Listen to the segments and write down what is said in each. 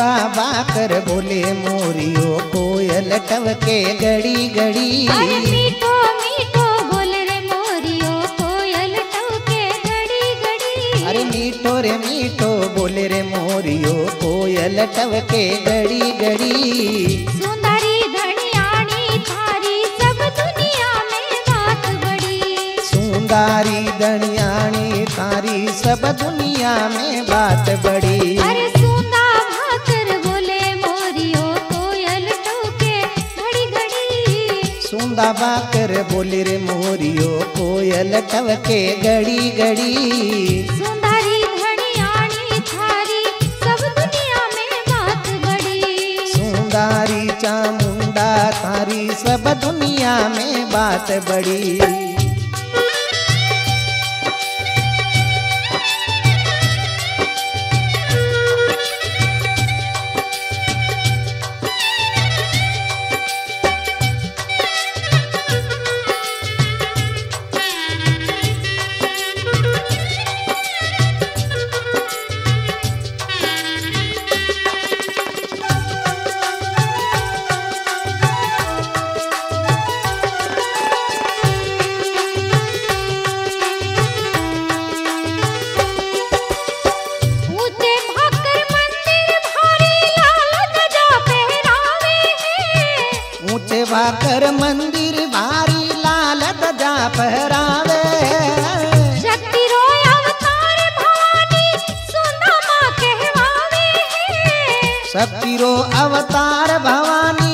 घड़ी सूंदा बाकर बोले मोरियो कोयल टवके गड़ी गड़ी। अरे मीठो मीठो बोले रे मोरियो कोयल टोके घड़ी घड़ी अरे मीठो रे मीठो बोले रे मोरियो कोयल टवके गड़ी गड़ी। सुंदरी धनियाणी थारी सब दुनिया में बात बड़ी। सुंदारी दनियाणी तारी सब दुनिया में बात बड़ी। सुंदा कर बोले रे मोरियो कोयल टवके गड़ी गड़ी। सुंदरी धनियाणी थारी सब दुनिया में बात बड़ी। सुंदारी चामुंडा थारी सब दुनिया में बात बड़ी। भाकर मंदिर भारी लाल दजा पहरावे। शक्ति रोय अवतार भवानी कहवावे। शक्ति रो अवतार भवानी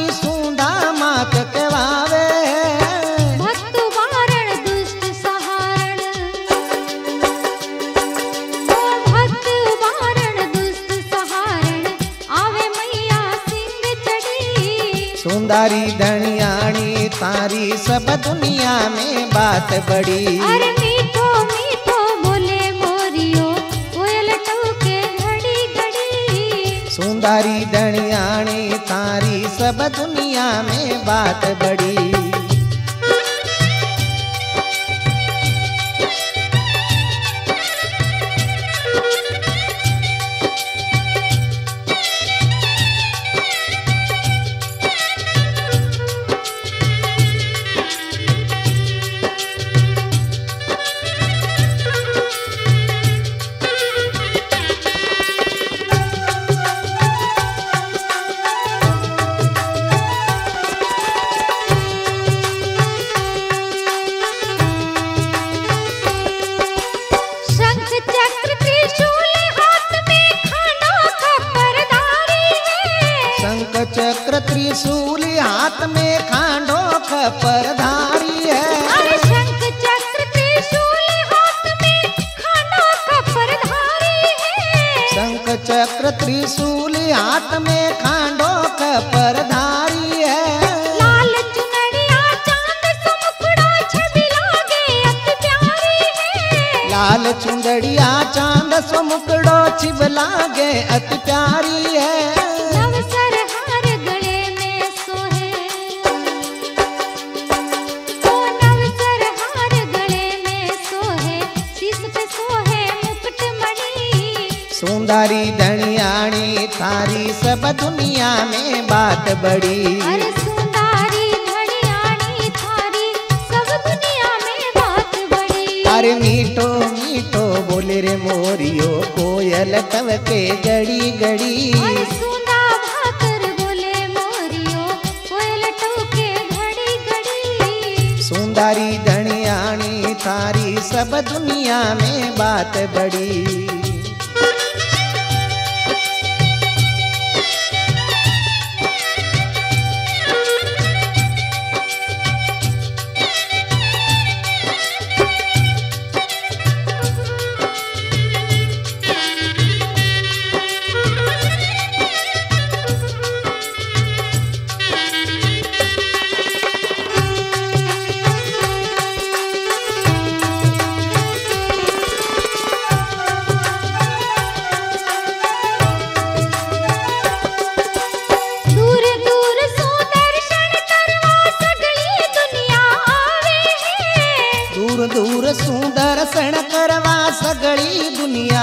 सुंदरी धनियाणी तारी सब दुनिया में बात बड़ी। अरे मीठो मीठो बोले मोरियो कोयल टूके घड़ी घड़ी। सुंदरी धनियाणी तारी सब दुनिया में बात बड़ी। त्रिशूल हाथ में खांडो खपरधारी है। अरे शंख चक्र त्रिशूल हाथ में खाना खपरदारी है। शंख चक्र त्रिशूल हाथ में खांडो खपरधारी है। लाल चुनरिया चाँद समुकड़ा छवि लागे अति प्यारी है। लाल चुंदड़िया चाँद सुमुकड़ो छिबला गे अति प्यारी है। सुंदरी धनियाणी थारी सब दुनिया में बात बड़ी। अरे सुंदरी धनियाणी थारी सब दुनिया में बात बड़ी। अरे मीठो मीठो बोले रे मोरियो कोयल टवके गड़ी। गड़ी। घड़ी सुंदरी धनियाणी तारी सब दुनिया में बात बड़ी।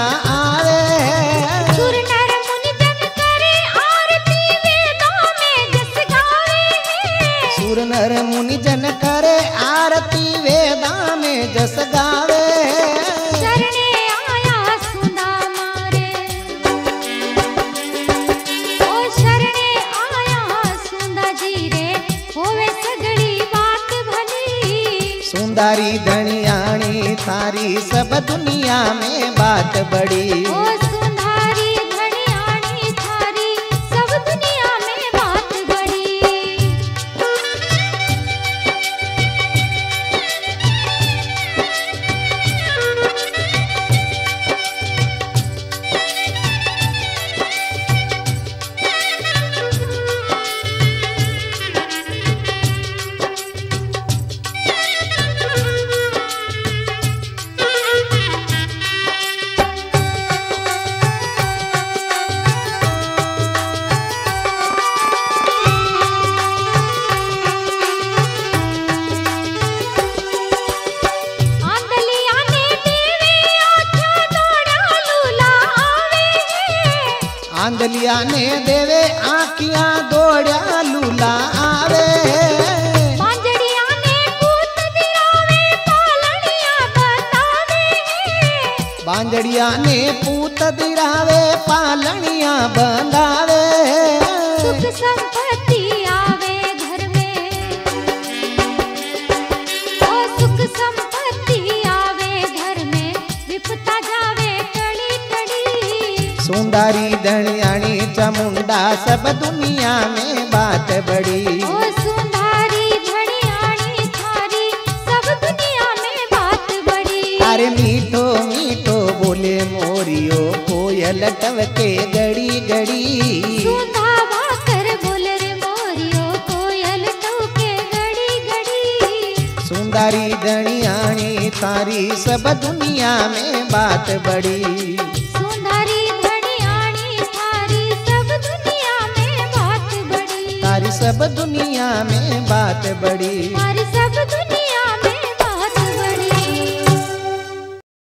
आ सब दुनिया में बात बड़ी। आंदलिया ने देवे आखिया दौड़िया लूला आवे। बांजड़िया ने पूत दिरावे पालनिया बंदावे बांजड़िया ने पूत दिरावे पालनिया बंधावे। सुंदरी धनियाणी चामुंडा सब दुनिया में बात बड़ी। ओ सुंदरी धनियाणी थारी सब दुनिया में बात बड़ी। अरे मीठो मीठो बोले मोरियो कोयल टवके गड़ी गड़ी। सुंधा भाकर बोल रे मोरियो कोयल टोके गड़ी गड़ी। सुंदरी धनियाणी तारी सब दुनिया में बात बड़ी। सब दुनिया में बात बड़ी।